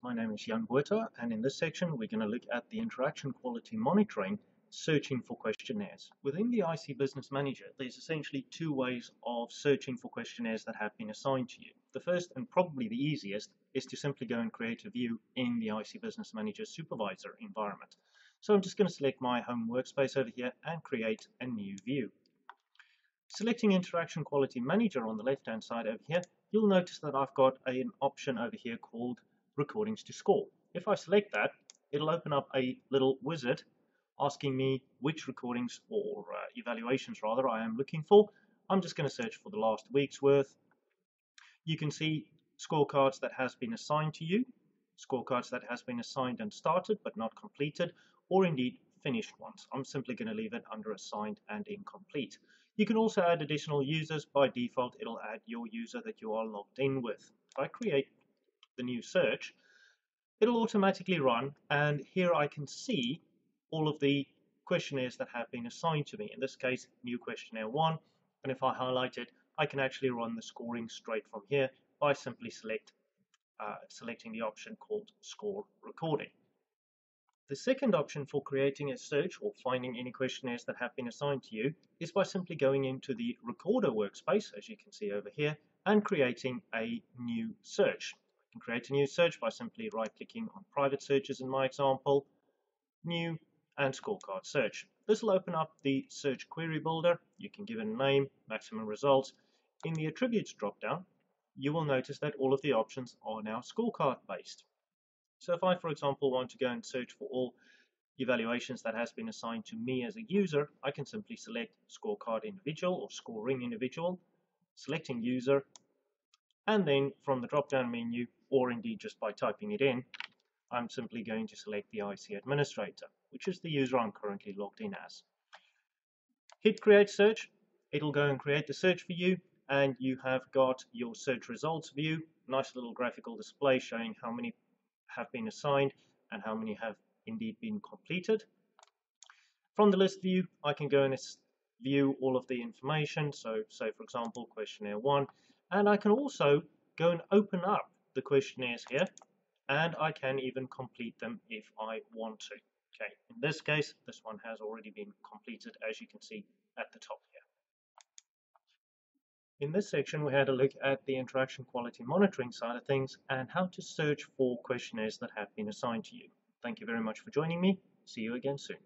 My name is Jan Botha and in this section we're going to look at the interaction quality monitoring searching for questionnaires. Within the IC Business Manager there's essentially two ways of searching for questionnaires that have been assigned to you. The first and probably the easiest is to simply go and create a view in the IC Business Manager supervisor environment. So I'm just going to select my home workspace over here and create a new view. Selecting Interaction Quality Manager on the left hand side over here, you'll notice that I've got an option over here called recordings to score. If I select that, it'll open up a little wizard asking me which recordings or uh, evaluations rather I am looking for. I'm just going to search for the last week's worth. You can see scorecards that has been assigned to you, scorecards that has been assigned and started but not completed, or indeed finished ones. I'm simply going to leave it under assigned and incomplete. You can also add additional users. By default, it'll add your user that you are logged in with. If I create the new search, it'll automatically run and here I can see all of the questionnaires that have been assigned to me. In this case, new questionnaire one. And if I highlight it, I can actually run the scoring straight from here by simply select, uh, selecting the option called score recording. The second option for creating a search or finding any questionnaires that have been assigned to you is by simply going into the recorder workspace, as you can see over here, and creating a new search can create a new search by simply right-clicking on private searches in my example, new and scorecard search. This will open up the search query builder. You can give it a name, maximum results. In the attributes dropdown, you will notice that all of the options are now scorecard based. So if I, for example, want to go and search for all evaluations that has been assigned to me as a user, I can simply select scorecard individual or scoring individual, selecting user, and then from the drop-down menu, or indeed just by typing it in, I'm simply going to select the IC administrator, which is the user I'm currently logged in as. Hit create search, it'll go and create the search for you, and you have got your search results view, nice little graphical display showing how many have been assigned and how many have indeed been completed. From the list view, I can go and view all of the information. So, say for example, questionnaire one, and I can also go and open up the questionnaires here and I can even complete them if I want to. Okay, in this case, this one has already been completed as you can see at the top here. In this section, we had a look at the interaction quality monitoring side of things and how to search for questionnaires that have been assigned to you. Thank you very much for joining me. See you again soon.